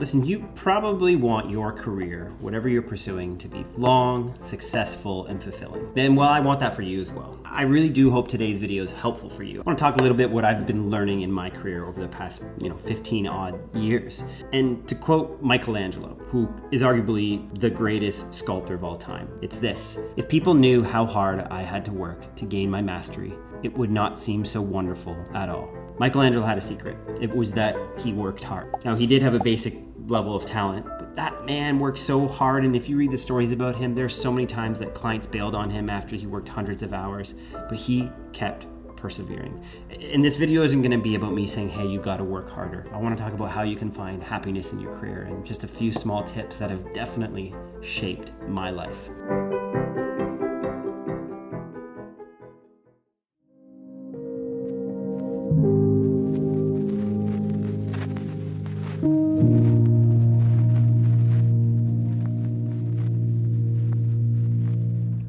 Listen, you probably want your career, whatever you're pursuing, to be long, successful, and fulfilling. And well, I want that for you as well. I really do hope today's video is helpful for you. I want to talk a little bit what I've been learning in my career over the past, you know, 15 odd years. And to quote Michelangelo, who is arguably the greatest sculptor of all time, it's this. If people knew how hard I had to work to gain my mastery, it would not seem so wonderful at all. Michelangelo had a secret. It was that he worked hard. Now, he did have a basic level of talent, but that man worked so hard. And if you read the stories about him, there's so many times that clients bailed on him after he worked hundreds of hours, but he kept persevering. And this video isn't going to be about me saying, hey, you got to work harder. I want to talk about how you can find happiness in your career and just a few small tips that have definitely shaped my life.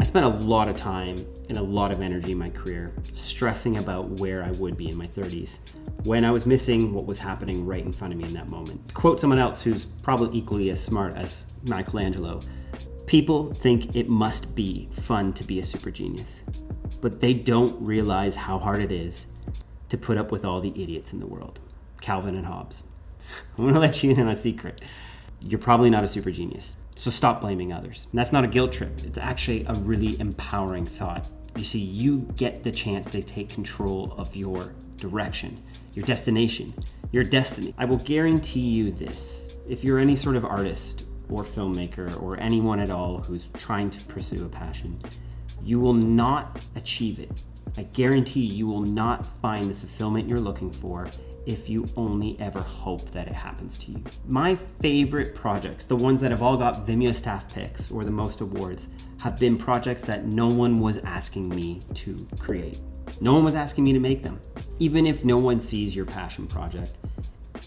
Spent a lot of time and a lot of energy in my career stressing about where I would be in my 30s when I was missing what was happening right in front of me in that moment. Quote someone else who's probably equally as smart as Michelangelo, people think it must be fun to be a super genius, but they don't realize how hard it is to put up with all the idiots in the world. Calvin and Hobbes. I'm gonna let you in on a secret. You're probably not a super genius. So stop blaming others. And that's not a guilt trip, it's actually a really empowering thought. You see, you get the chance to take control of your direction, your destination, your destiny. I will guarantee you this if you're any sort of artist or filmmaker or anyone at all who's trying to pursue a passion, you will not achieve it. I guarantee you will not find the fulfillment you're looking for if you only ever hope that it happens to you. My favorite projects, the ones that have all got Vimeo staff picks or the most awards, have been projects that no one was asking me to create. No one was asking me to make them. Even if no one sees your passion project,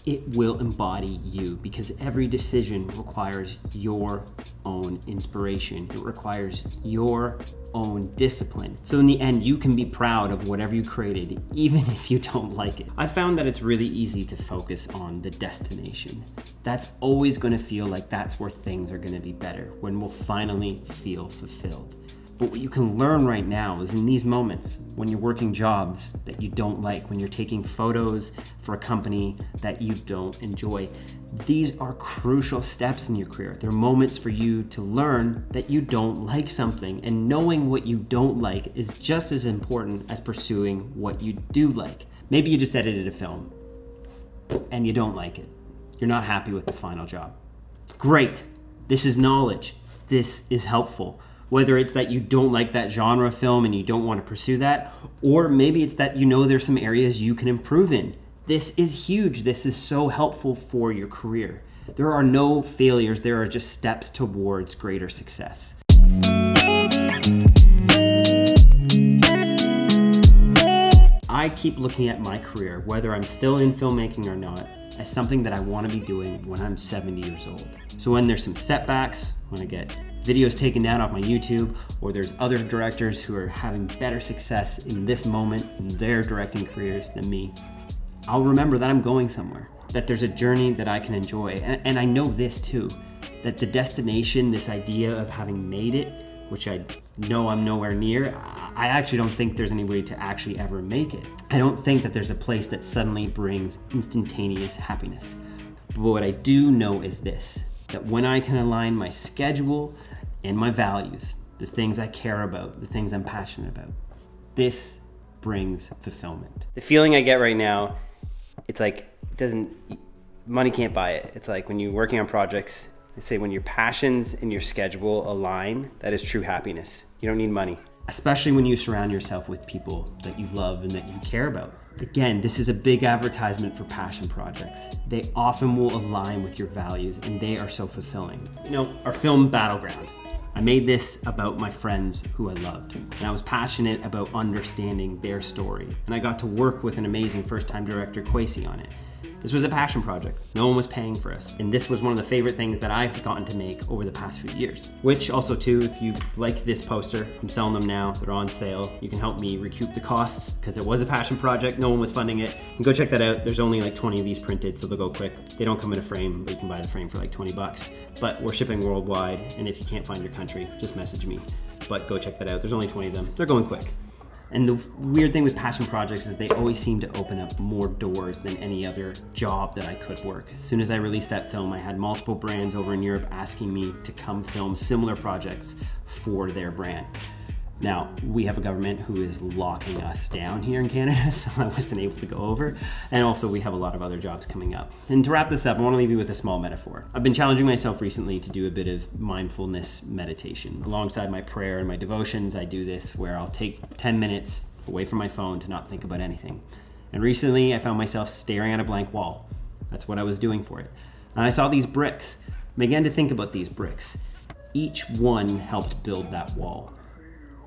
it will embody you because every decision requires your own inspiration. It requires your own discipline. So in the end, you can be proud of whatever you created, even if you don't like it. I found that it's really easy to focus on the destination. That's always gonna feel like that's where things are gonna be better, when we'll finally feel fulfilled. But what you can learn right now is in these moments when you're working jobs that you don't like, when you're taking photos for a company that you don't enjoy, these are crucial steps in your career. They're moments for you to learn that you don't like something, and knowing what you don't like is just as important as pursuing what you do like. Maybe you just edited a film and you don't like it. You're not happy with the final job. Great. This is knowledge. This is helpful whether it's that you don't like that genre film and you don't want to pursue that, or maybe it's that you know there's some areas you can improve in. This is huge. This is so helpful for your career. There are no failures, there are just steps towards greater success. I keep looking at my career, whether I'm still in filmmaking or not, as something that I want to be doing when I'm 70 years old. So when there's some setbacks, when I get videos taken down off my YouTube, or there's other directors who are having better success in this moment in their directing careers than me, I'll remember that I'm going somewhere, that there's a journey that I can enjoy. And, and I know this too, that the destination, this idea of having made it, which I know I'm nowhere near, I actually don't think there's any way to actually ever make it. I don't think that there's a place that suddenly brings instantaneous happiness. But what I do know is this, that when I can align my schedule and my values, the things I care about, the things I'm passionate about. This brings fulfillment. The feeling I get right now, it's like it doesn't money can't buy it. It's like when you're working on projects, they say when your passions and your schedule align, that is true happiness. You don't need money. Especially when you surround yourself with people that you love and that you care about. Again, this is a big advertisement for passion projects. They often will align with your values and they are so fulfilling. You know, our film Battleground, I made this about my friends who I loved, and I was passionate about understanding their story. And I got to work with an amazing first time director, Kwesi, on it. This was a passion project. No one was paying for us. And this was one of the favorite things that I've gotten to make over the past few years. Which also too, if you like this poster, I'm selling them now. They're on sale. You can help me recoup the costs because it was a passion project. No one was funding it. And go check that out. There's only like 20 of these printed, so they'll go quick. They don't come in a frame, but you can buy the frame for like 20 bucks. But we're shipping worldwide, and if you can't find your country, just message me. But go check that out. There's only 20 of them. They're going quick. And the weird thing with passion projects is they always seem to open up more doors than any other job that I could work. As soon as I released that film, I had multiple brands over in Europe asking me to come film similar projects for their brand. Now, we have a government who is locking us down here in Canada, so I wasn't able to go over. And also, we have a lot of other jobs coming up. And to wrap this up, I want to leave you with a small metaphor. I've been challenging myself recently to do a bit of mindfulness meditation. Alongside my prayer and my devotions, I do this where I'll take 10 minutes away from my phone to not think about anything. And recently, I found myself staring at a blank wall. That's what I was doing for it. And I saw these bricks. I began to think about these bricks. Each one helped build that wall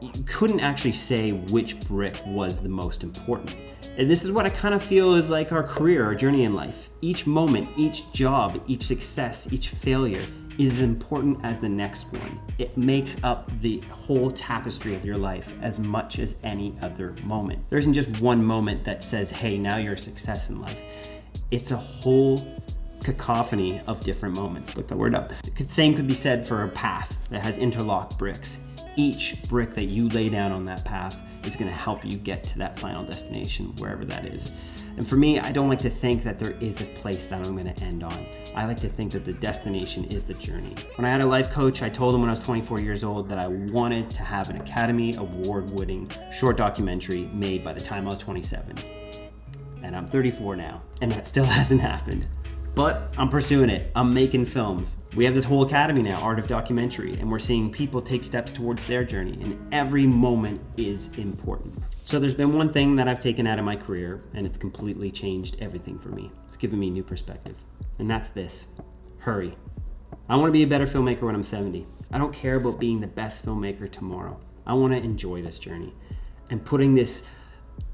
you couldn't actually say which brick was the most important. And this is what I kind of feel is like our career, our journey in life. Each moment, each job, each success, each failure is as important as the next one. It makes up the whole tapestry of your life as much as any other moment. There isn't just one moment that says, hey, now you're a success in life. It's a whole cacophony of different moments. Look that word up. The same could be said for a path that has interlocked bricks each brick that you lay down on that path is going to help you get to that final destination, wherever that is. And for me, I don't like to think that there is a place that I'm going to end on. I like to think that the destination is the journey. When I had a life coach, I told him when I was 24 years old that I wanted to have an Academy Award winning short documentary made by the time I was 27. And I'm 34 now, and that still hasn't happened. But I'm pursuing it. I'm making films. We have this whole academy now, Art of Documentary, and we're seeing people take steps towards their journey, and every moment is important. So there's been one thing that I've taken out of my career, and it's completely changed everything for me. It's given me a new perspective. And that's this hurry. I want to be a better filmmaker when I'm 70. I don't care about being the best filmmaker tomorrow. I want to enjoy this journey. And putting this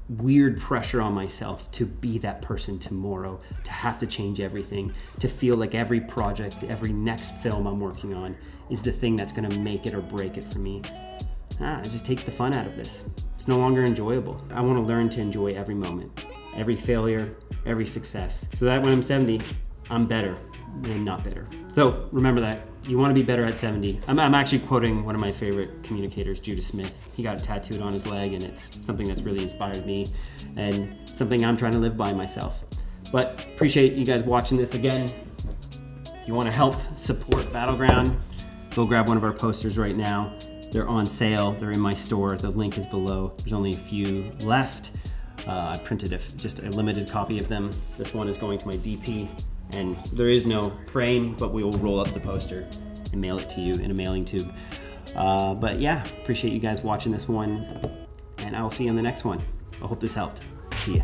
weird pressure on myself to be that person tomorrow, to have to change everything, to feel like every project, every next film I'm working on is the thing that's gonna make it or break it for me. Ah, it just takes the fun out of this. It's no longer enjoyable. I wanna learn to enjoy every moment, every failure, every success, so that when I'm 70, I'm better and not bitter. So remember that you want to be better at 70. I'm, I'm, actually quoting one of my favorite communicators, Judah Smith. He got tattooed on his leg, and it's something that's really inspired me and something I'm trying to live by myself. But appreciate you guys watching this again. If you want to help support Battleground, go grab one of our posters right now. They're on sale. They're in my store. The link is below. There's only a few left. Uh, I printed a, just a limited copy of them. This one is going to my DP and there is no frame, but we will roll up the poster and mail it to you in a mailing tube. Uh, but yeah, appreciate you guys watching this one, and I'll see you on the next one. I hope this helped. See ya.